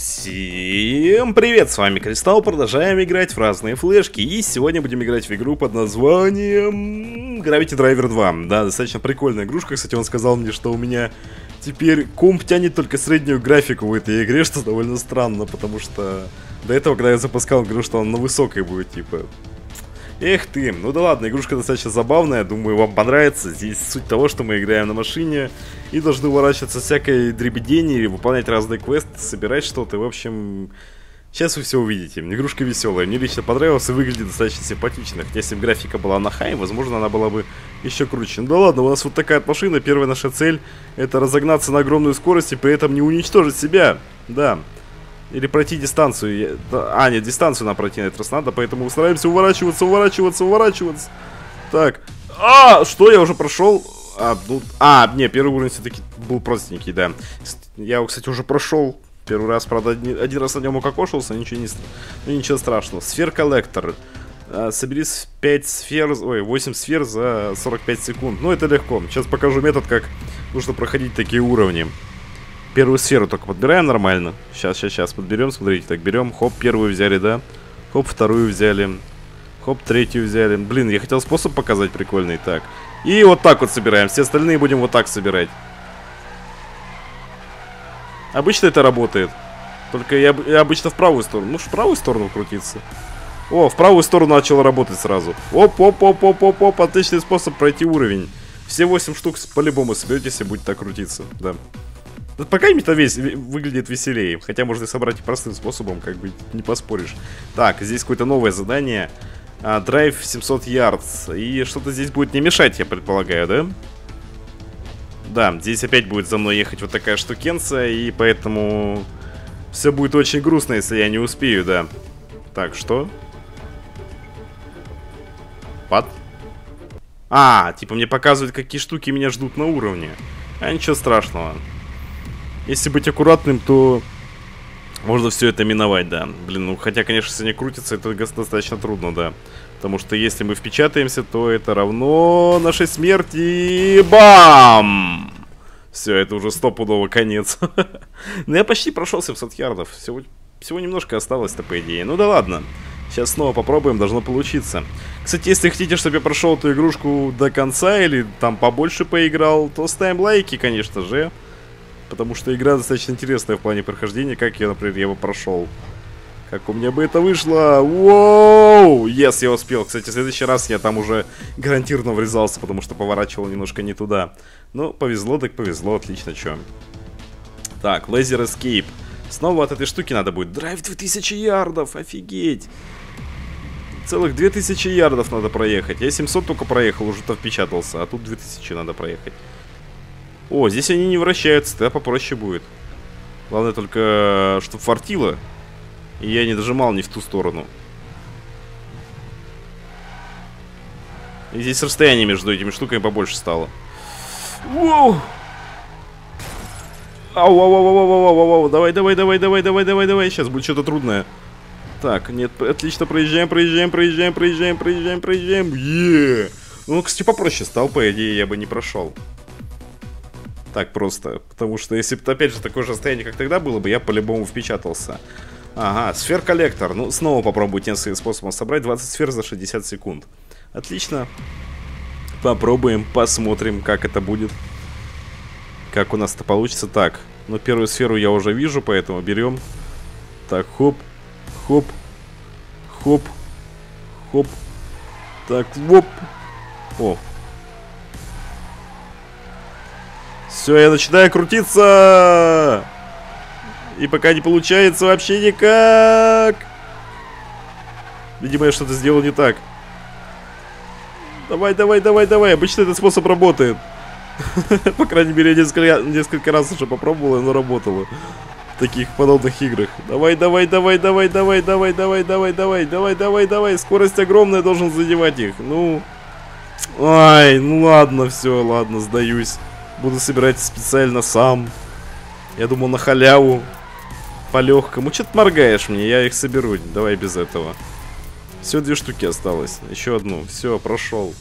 Всем привет, с вами Кристалл, продолжаем играть в разные флешки. И сегодня будем играть в игру под названием Gravity Driver 2 Да, достаточно прикольная игрушка, кстати, он сказал мне, что у меня теперь комп тянет только среднюю графику в этой игре Что довольно странно, потому что до этого, когда я запускал, говорил, что он на высокой будет, типа Эх ты, ну да ладно, игрушка достаточно забавная, думаю, вам понравится. Здесь суть того, что мы играем на машине и должны уворачиваться всякой дребедени, выполнять разные квесты, собирать что-то. В общем, сейчас вы все увидите. Игрушка веселая, мне лично понравилась и выглядит достаточно симпатично. Хотя если бы графика была на хай, возможно, она была бы еще круче. Ну да ладно, у нас вот такая машина, первая наша цель это разогнаться на огромную скорость и при этом не уничтожить себя. Да. Или пройти дистанцию. А, нет, дистанцию нам пройти на этот раз надо, поэтому стараемся уворачиваться, уворачиваться, уворачиваться. Так. А, что я уже прошел? А, ну, а, не, первый уровень все-таки был простенький, да. Я его, кстати, уже прошел. Первый раз, правда, один, один раз на нем укокошился, ничего, не, ну, ничего страшного. Сфер коллектор. А, собери 5 сфер, ой, 8 сфер за 45 секунд. Ну, это легко. Сейчас покажу метод, как нужно проходить такие уровни. Первую сферу только подбираем нормально. Сейчас, сейчас, сейчас подберем. Смотрите, так берем. Хоп, первую взяли, да. Хоп, вторую взяли. Хоп, третью взяли. Блин, я хотел способ показать прикольный. Так. И вот так вот собираем. Все остальные будем вот так собирать. Обычно это работает. Только я, я обычно в правую сторону. Ну, в правую сторону крутиться. О, в правую сторону начал работать сразу. Оп, оп, оп, оп, оп, оп. Отличный способ пройти уровень. Все 8 штук по-любому соберете, если будет так крутиться. Да. Ну, по крайней мере, весь выглядит веселее. Хотя можно и собрать и простым способом, как бы не поспоришь. Так, здесь какое-то новое задание. А, драйв 700 ярдс. И что-то здесь будет не мешать, я предполагаю, да? Да, здесь опять будет за мной ехать вот такая штукенция, и поэтому все будет очень грустно, если я не успею, да. Так, что? Пад? А, типа мне показывают, какие штуки меня ждут на уровне. А ничего страшного. Если быть аккуратным, то можно все это миновать, да. Блин, ну хотя, конечно, если не крутится, это достаточно трудно, да. Потому что если мы впечатаемся, то это равно нашей смерти. Бам! Все, это уже стопудово конец. Ну я почти прошел 700 ярдов. Всего, всего немножко осталось-то, по идее. Ну да ладно. Сейчас снова попробуем, должно получиться. Кстати, если хотите, чтобы я прошел эту игрушку до конца или там побольше поиграл, то ставим лайки, конечно же. Потому что игра достаточно интересная в плане прохождения, как я, например, бы прошел. Как у меня бы это вышло? Воу! Yes, я успел. Кстати, в следующий раз я там уже гарантированно врезался, потому что поворачивал немножко не туда. Ну, повезло, так повезло, отлично, чё. Так, Laser Escape. Снова от этой штуки надо будет. Драйв 2000 ярдов, офигеть! Целых 2000 ярдов надо проехать. Я 700 только проехал, уже-то впечатался, а тут 2000 надо проехать. О, здесь они не вращаются, тогда попроще будет. Главное только, чтобы фартило. И я не дожимал ни в ту сторону. И здесь расстояние между этими штуками побольше стало. Воу! Ау, ау, ау, ау, ау, ау, ау, давай, давай, давай, давай, давай, давай, давай, сейчас будет что-то трудное. Так, нет, отлично, проезжаем, проезжаем, проезжаем, проезжаем, проезжаем, проезжаем, е Ну, кстати, попроще стал, по идее, я бы не прошел. Так просто. Потому что если бы, опять же, такое же состояние, как тогда было бы, я по-любому впечатался. Ага, сфер-коллектор. Ну, снова попробуйте несколько способом собрать 20 сфер за 60 секунд. Отлично. Попробуем, посмотрим, как это будет. Как у нас это получится. Так, ну первую сферу я уже вижу, поэтому берем. Так, хоп, хоп, хоп, хоп. Так, воп. О, Все, я начинаю крутиться. И пока не получается вообще никак. Видимо, я что-то сделал не так. Давай, давай, давай, давай. Обычно этот способ работает. По крайней мере, несколько, несколько раз уже попробовал, и оно работало. В таких подобных играх. Давай, давай, давай, давай, давай, давай, давай, давай, давай, давай, давай, давай. Скорость огромная, должен задевать их. Ну. Ай, ну ладно, все, ладно, сдаюсь. Буду собирать специально сам. Я думал на халяву. По легкому. Че ты моргаешь мне? Я их соберу. Давай без этого. Все, две штуки осталось. Еще одну. Все, прошел.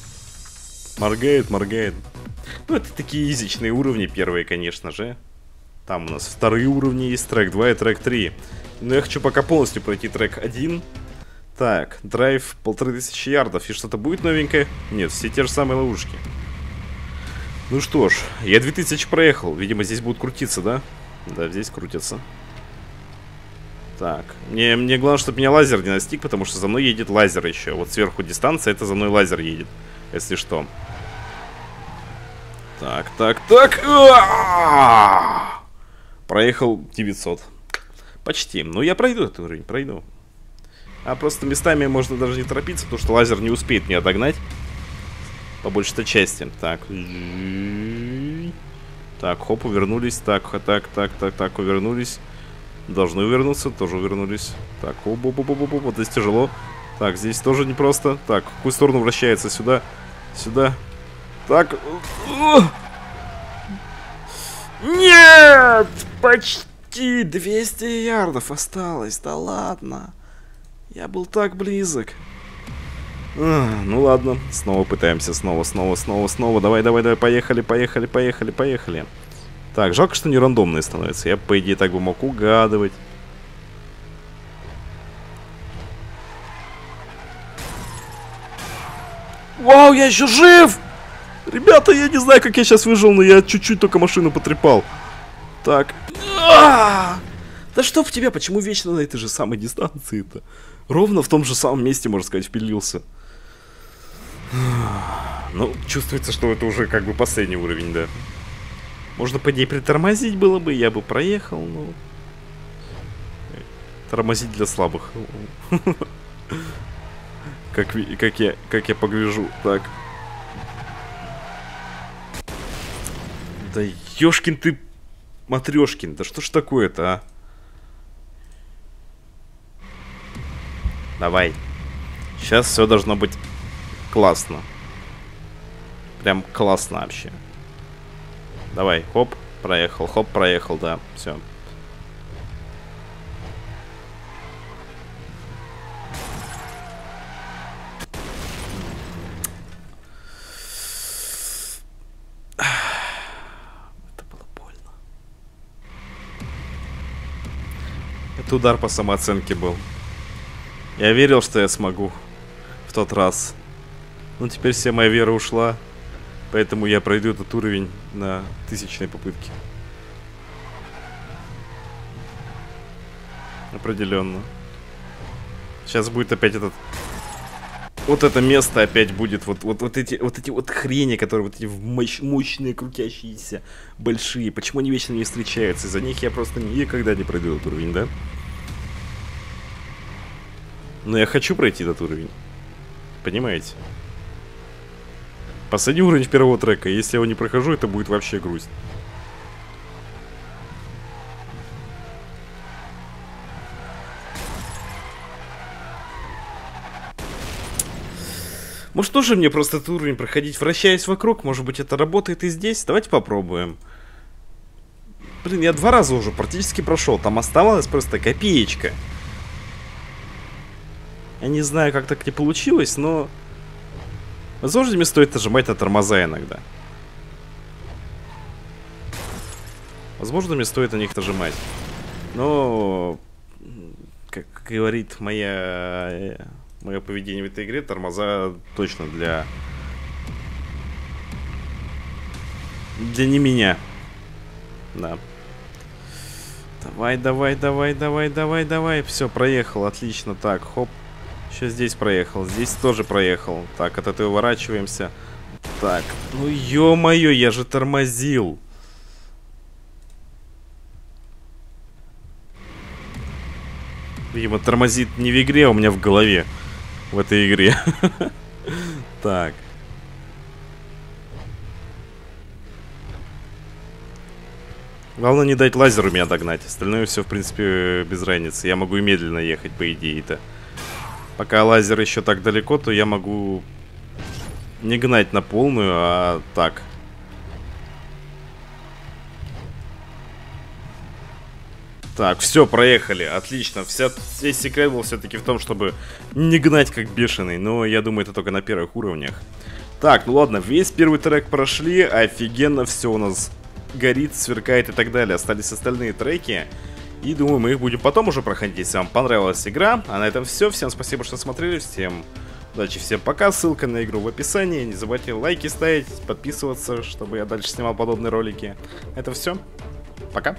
Моргает, моргает. Ну, это такие язычные уровни первые, конечно же. Там у нас вторые уровни есть, трек 2 и трек 3. Но я хочу пока полностью пройти трек 1. Так, драйв полторы тысячи ярдов. И что-то будет новенькое? Нет, все те же самые ловушки. Ну что ж, я 2000 проехал. Видимо, здесь будут крутиться, да? Да, здесь крутятся. Так, мне, мне главное, чтобы меня лазер не настиг, потому что за мной едет лазер еще. Вот сверху дистанция, это за мной лазер едет, если что. Так, так, так. Проехал 900. Почти. Ну, я пройду этот уровень, пройду. А просто местами можно даже не торопиться, потому что лазер не успеет меня догнать. По большей части. Так. Так, хоп, увернулись. Так, так, так, так, так, увернулись. Должны увернуться, тоже увернулись. Так, оп, оп, оп, оп, оп, вот здесь тяжело. Так, здесь тоже непросто. Так, в какую сторону вращается? Сюда, сюда. Так. Нет! Почти 200 ярдов осталось. Да ладно. Я был так близок. А, ну ладно, снова пытаемся, снова, снова, снова, снова. Давай, давай, давай, поехали, поехали, поехали, поехали. Так, жалко, что не рандомные становятся. Я, по идее, так бы мог угадывать. Вау, я еще жив! Ребята, я не знаю, как я сейчас выжил, но я чуть-чуть только машину потрепал. Так. А -а -а! Да что в тебя, почему вечно на этой же самой дистанции-то? Ровно в том же самом месте, можно сказать, впилился. Ну, чувствуется, что это уже как бы последний уровень, да. Можно, по идее, притормозить было бы, я бы проехал, но... Тормозить для слабых. Как, как, я, как я погляжу. Так. Да ёшкин ты, матрешкин, да что ж такое-то, а? Давай. Сейчас все должно быть классно. Прям классно вообще. Давай, хоп, проехал, хоп, проехал, да, все. Это было больно. Это удар по самооценке был. Я верил, что я смогу в тот раз. Но теперь вся моя вера ушла. Поэтому я пройду этот уровень на тысячной попытке. Определенно. Сейчас будет опять этот... Вот это место опять будет, вот, вот, вот, эти, вот эти вот хрени, которые вот эти мощ, мощные, крутящиеся, большие. Почему они вечно не встречаются? Из-за них я просто никогда не пройду этот уровень, да? Но я хочу пройти этот уровень. Понимаете? Последний уровень первого трека. Если я его не прохожу, это будет вообще грусть. Может тоже мне просто этот уровень проходить, вращаясь вокруг? Может быть это работает и здесь? Давайте попробуем. Блин, я два раза уже практически прошел. Там оставалась просто копеечка. Я не знаю, как так не получилось, но Возможно, мне стоит нажимать на тормоза иногда. Возможно, мне стоит на них нажимать. Но, как говорит моя, мое поведение в этой игре, тормоза точно для... Для не меня. Да. Давай, давай, давай, давай, давай, давай. Все, проехал, отлично. Так, хоп. Сейчас здесь проехал, здесь тоже проехал. Так, от этого уворачиваемся. Так, ну ё-моё, я же тормозил. Видимо, тормозит не в игре, а у меня в голове. В этой игре. Так. Главное не дать лазеру меня догнать. Остальное все, в принципе, без разницы. Я могу и медленно ехать, по идее-то. Пока лазер еще так далеко, то я могу не гнать на полную, а так. Так, все, проехали. Отлично. Вся, весь секрет был все-таки в том, чтобы не гнать как бешеный. Но я думаю, это только на первых уровнях. Так, ну ладно, весь первый трек прошли. Офигенно все у нас горит, сверкает и так далее. Остались остальные треки. И думаю, мы их будем потом уже проходить, если вам понравилась игра. А на этом все. Всем спасибо, что смотрели. Всем удачи, всем пока. Ссылка на игру в описании. Не забывайте лайки ставить, подписываться, чтобы я дальше снимал подобные ролики. Это все. Пока.